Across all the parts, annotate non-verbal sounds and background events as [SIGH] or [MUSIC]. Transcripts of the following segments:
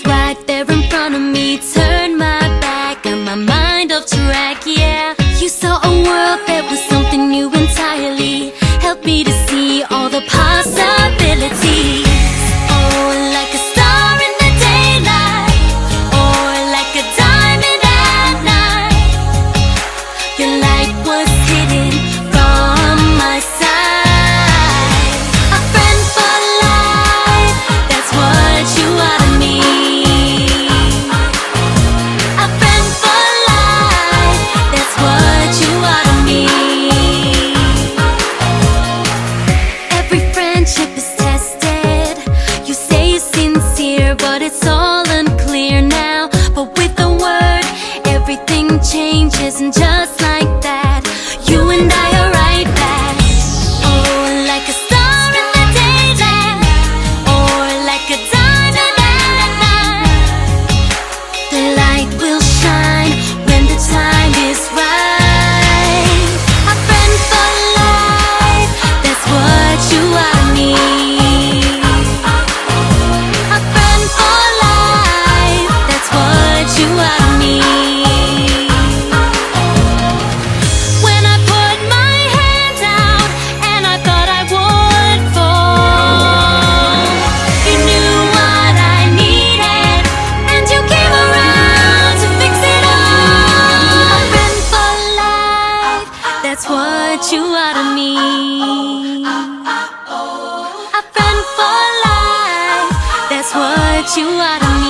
right out of me. A friend for life. That's what you are to me.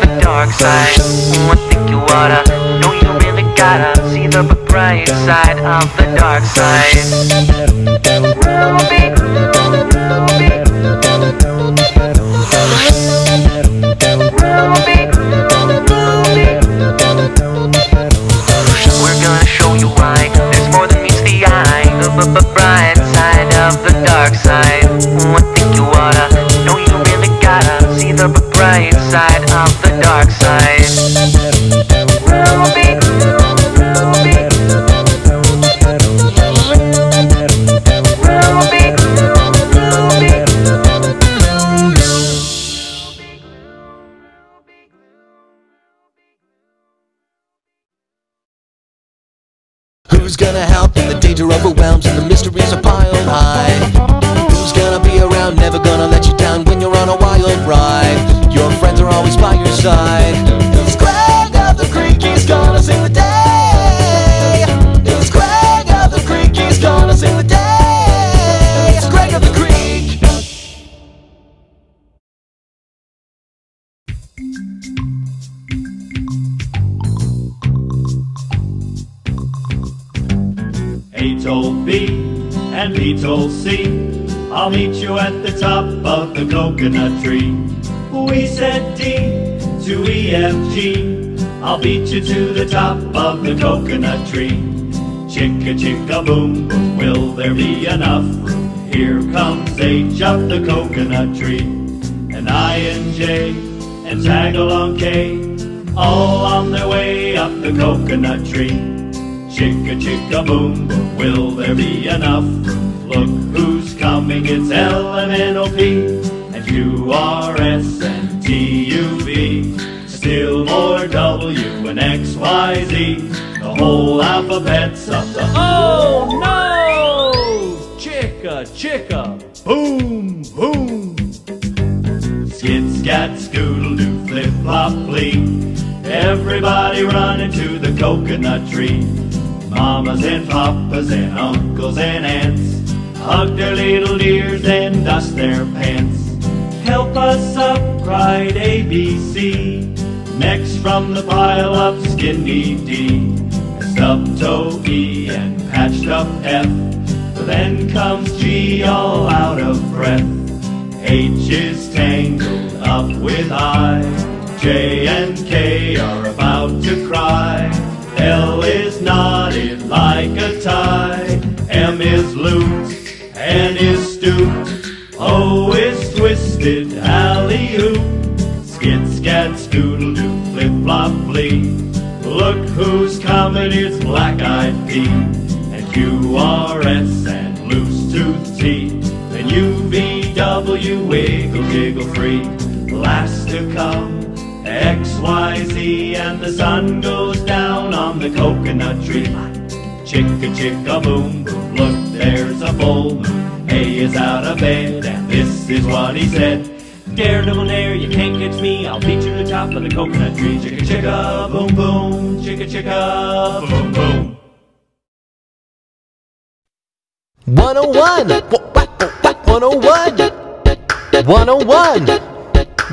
The dark side. Oh, I think you oughta, know you really gotta see the bright side of the dark side. We're gonna show you why there's more than meets the eye. The bright side of the dark side. Side of the dark side. Ruby, Who's gonna help when the danger overwhelms and the mysteries are piled high? Who's gonna be around, never gonna let you down when you're on a wild ride? Your friends are always by your side. It's Craig of the Creek, he's gonna sing the day. It's Craig of the Creek, he's gonna sing the day. It's Craig of the Creek. A told B and B told C. I'll meet you at the top of the coconut tree. We said D to E F G. I'll beat you to the top of the coconut tree. Chicka chicka boom boom, will there be enough? Here comes H up the coconut tree. And I and J and tag along K, all on their way up the coconut tree. Chicka chicka boom boom, will there be enough? Look who's coming, it's L M N O P Q R S and T U V. Still more W and X Y Z. The whole alphabet's up the Oh no! Chicka chicka boom boom. Skit scat scoodle doo flip flop flee. Everybody running to the coconut tree. Mamas and papas and uncles and aunts hug their little ears and dust their pants. Help us up, cried ABC. Next from the pile up, skinny D, stub toe E and patched up F. Then comes G, all out of breath. H is tangled up with I. J and K are about to cry. L is knotted like a tie. M is loose and is stooped. O is twisted, alley-oop. Skit, scat, scoodle, doo, flip, flop, flee. Look who's coming, it's black-eyed P. And Q, R, S, and loose tooth T. and U, V, W, wiggle, giggle free. Last to come, X, Y, Z, and the sun goes down on the coconut tree. Chicka chicka boom boom, look there's a full moon. A is out of bed, and this is what he said. Daredevil dare, you can't catch me. I'll beat you to the top of the coconut tree. Chicka chicka boom boom, chicka chicka boom boom. 101. 101. 101.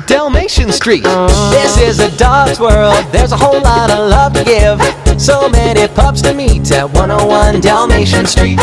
Dalmatian Street. This is a dog's world. There's a whole lot of love to give. So many pups to meet at 101 Dalmatian Street.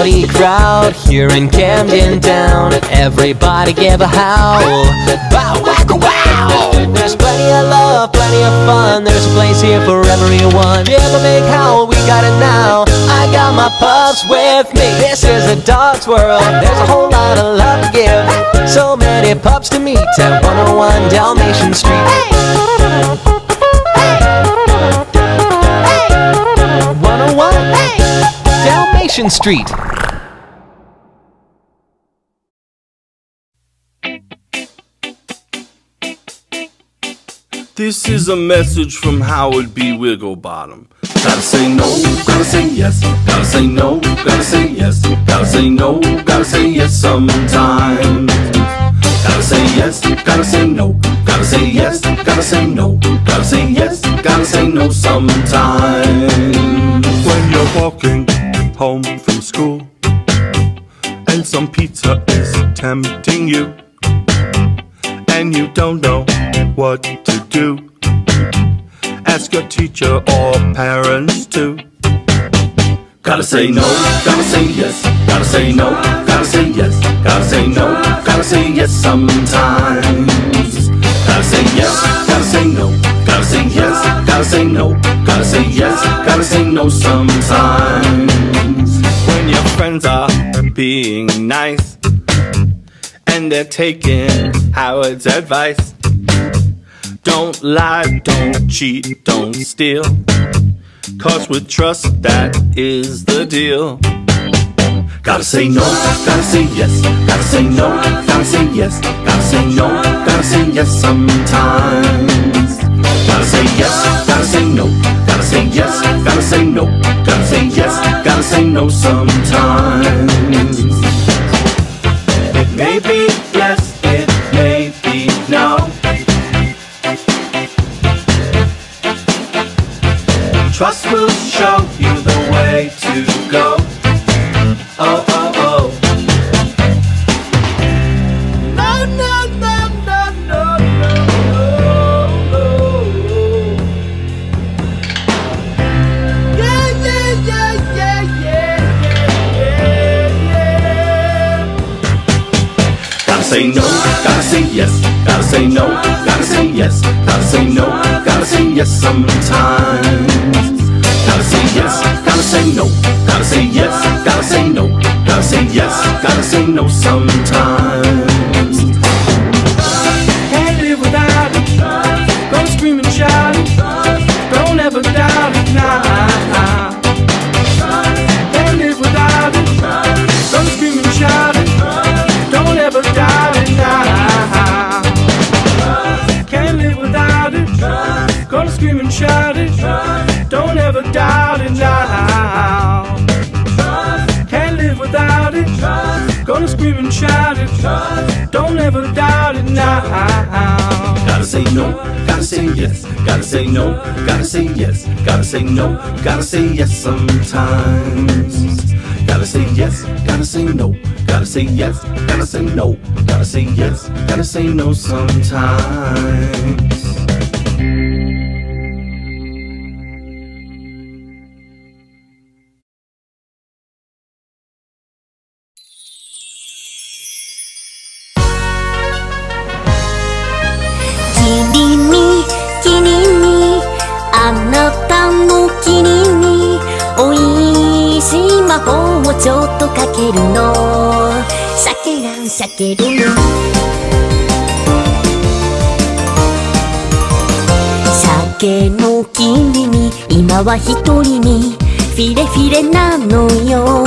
Rowdy crowd here in Camden Town. Everybody give a howl. Bow, wacka, wow. There's plenty of love, plenty of fun. There's a place here for everyone. You ever make howl? We got it now. I got my pups with me. This is a dog's world. There's a whole lot of love to give. So many pups to meet at 101 Dalmatian Street. Dalmatian Street. This is a message from Howard B. Wigglebottom. Gotta say no, gotta say yes, gotta say no, gotta say yes, gotta say no, gotta say yes sometimes. Gotta say yes, gotta say no, gotta say yes, gotta say no, gotta say yes, gotta say no sometimes. When you're walking home from school and some pizza is tempting you and you don't know what to do. Ask your teacher or parents too. Gotta say no, gotta say yes, gotta say no, gotta say yes, gotta say no, gotta say yes sometimes. Gotta say yes, gotta say no, gotta say yes, gotta say no, gotta say yes, gotta say no sometimes. When your friends are being nice and they're taking Howard's advice. Don't lie, don't cheat, don't steal. Cause with trust, that is the deal. Gotta say no, gotta say yes, gotta say no, gotta say yes, gotta say no, gotta say yes sometimes. Gotta say yes, gotta say no, gotta say yes, gotta say no, gotta say yes, gotta say no sometimes. It may be yes, it may be no. Trust will show say no, gotta say yes, gotta say no, gotta say yes, gotta say no, gotta say yes sometimes. Gotta say yes, gotta say no, gotta say yes, gotta say no, gotta say yes, gotta say no sometimes. Shout it. Don't ever doubt it now. Gotta say no, gotta say yes, gotta say no, gotta say yes, gotta say no, gotta say yes sometimes. Gotta say yes, gotta say no, gotta say yes, gotta say no, gotta say yes, gotta say no sometimes.「ランシャケルン」鮭の君に今は一人にフィレフィレなのよ。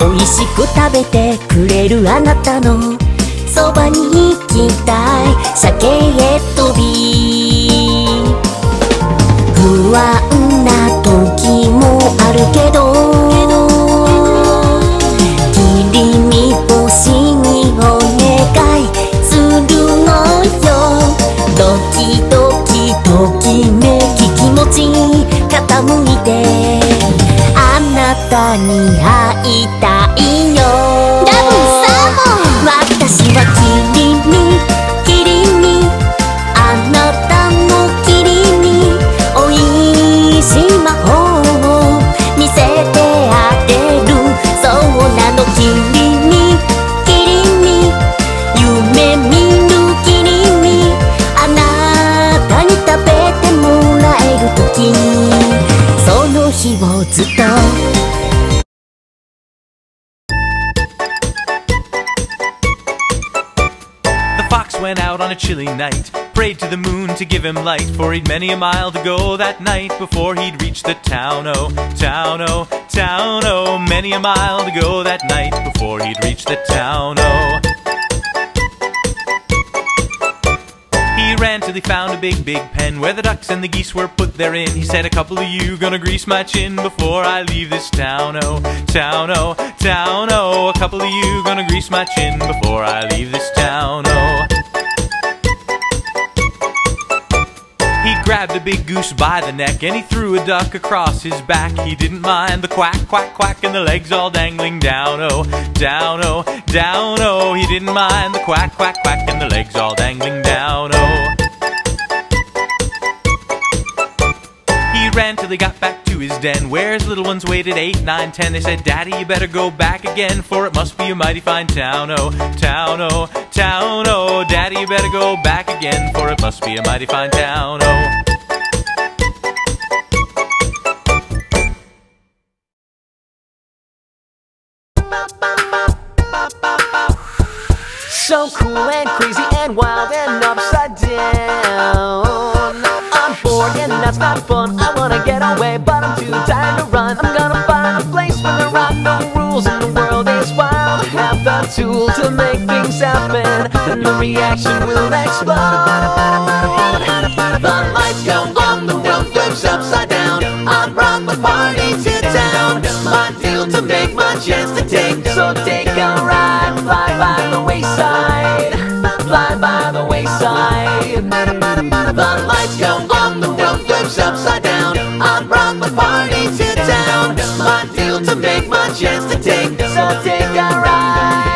美味しく食べてくれるあなたのそばに行きたい。鮭へ飛びときめき気持ち傾いてあなたに会いたいよ。The fox went out on a chilly night Prayed to the moon to give him light For he'd many a mile to go that night Before he'd reach the town, oh, town, oh, town, oh Many a mile to go that night Before he'd reach the town, oh. He till he found a big, big pen where the ducks and the geese were put therein. He said, A couple of you gonna grease my chin before I leave this town. Oh, town, oh, town, oh. A couple of you gonna grease my chin before I leave this town. Oh. He grabbed a big goose by the neck and he threw a duck across his back. He didn't mind the quack, quack, quack and the legs all dangling down, oh, down, oh, down, oh. He didn't mind the quack, quack, quack and the legs all dangling ran till he got back to his den where his little ones waited eight, nine, ten. They said, Daddy, you better go back again, for it must be a mighty fine town, oh, town, oh, town, oh. Daddy, you better go back again, for it must be a mighty fine town, oh. So cool and crazy and wild and upside down. Bored and that's not fun. I wanna get away, but I'm too tired to run. I'm gonna find a place where there are no rules and the world is wild. Have the tool to make things happen, then the reaction will explode. The lights go on, the world flips upside down. I brought the party to town. My deal to make, my chance to take. So take a ride, fly by the wayside, fly by the wayside. The lights go flips upside down. I brought the party to town. My deal to make, my chance to take. So take a ride,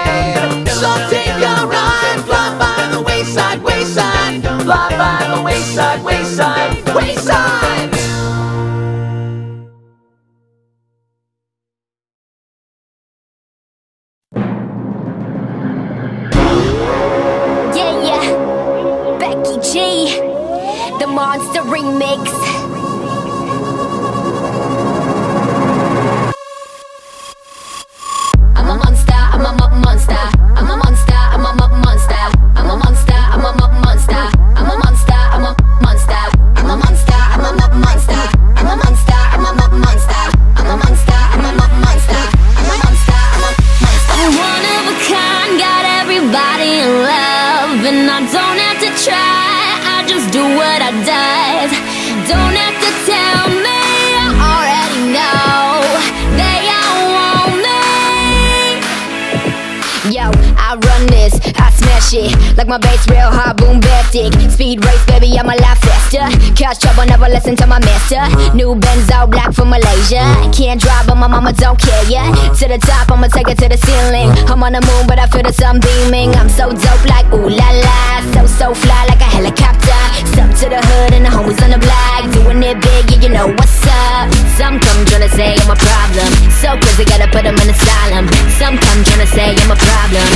listen to my master. New Benz all black from Malaysia. Can't drive, but my mama don't care, yeah. To the top, I'ma take it to the ceiling. I'm on the moon, but I feel the sun beaming. I'm so dope, like ooh la la. So, so fly, like a helicopter. Step to the hood and the homies on the block. Doing it big, yeah, you know what's up. Some come tryna say I'm a problem. So crazy, gotta put them in asylum. Some come tryna say I'm a problem.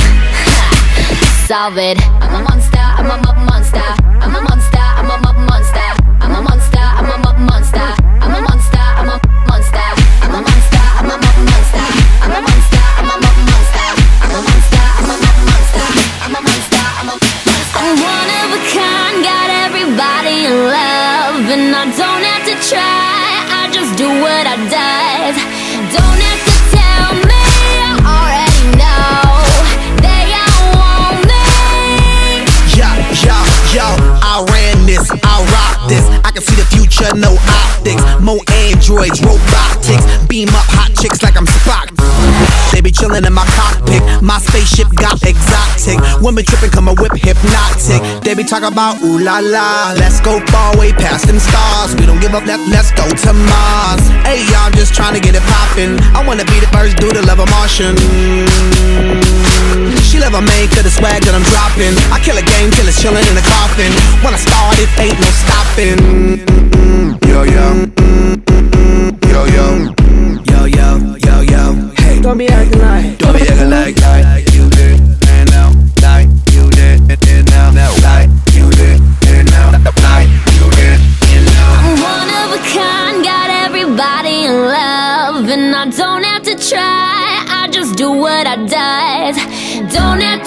[LAUGHS] Solve it. I'm a monster, I'm a monster. I'm a monster, can see the future, no optics. More androids, robotics. Beam up hot chicks like I'm Spock. They be chillin' in my cockpit. My spaceship got exotic. Women trippin', come a whip hypnotic. They be talking about ooh la la. Let's go far way past them stars. We don't give up, let, let's go to Mars. Hey, y'all, just trying to get it poppin'. I wanna be the first dude to love a Martian. She love a man, cause the swag that I'm dropping. I kill a game till it's chillin' in the coffin. When I start, it ain't no stopping. Yo, yo. Yo, yo. Yo, yo, yo, yo. Don't be acting like. Don't be acting like, like you did. And now, like you did. And now, now, like you did. And now, like you did. And now. I'm one of a kind, got everybody in love, and I don't have to try. I just do what I does. Don't have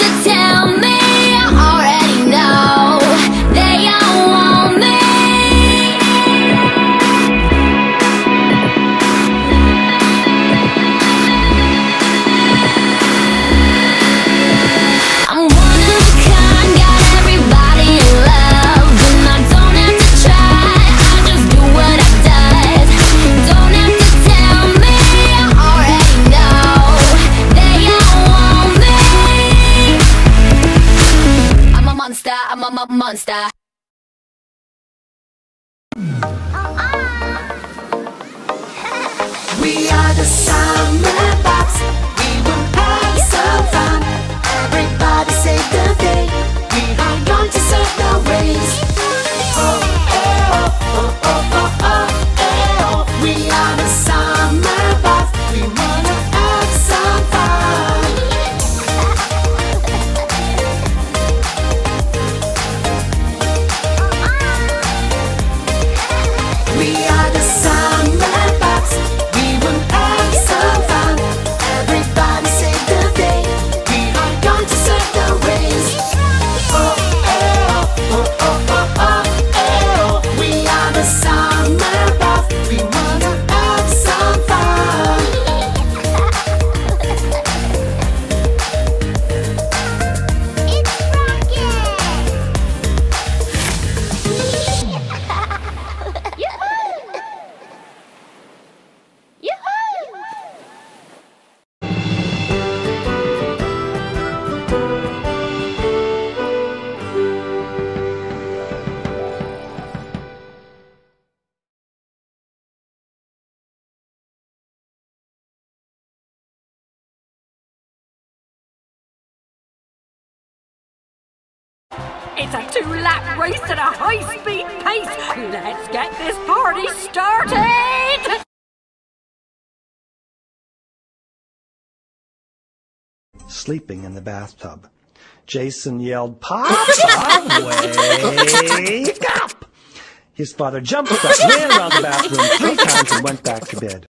It's a two-lap race at a high-speed pace. Let's get this party started! Sleeping in the bathtub. Jason yelled, Pop! Wake up! His father jumped up, ran around the bathroom three times, and went back to bed.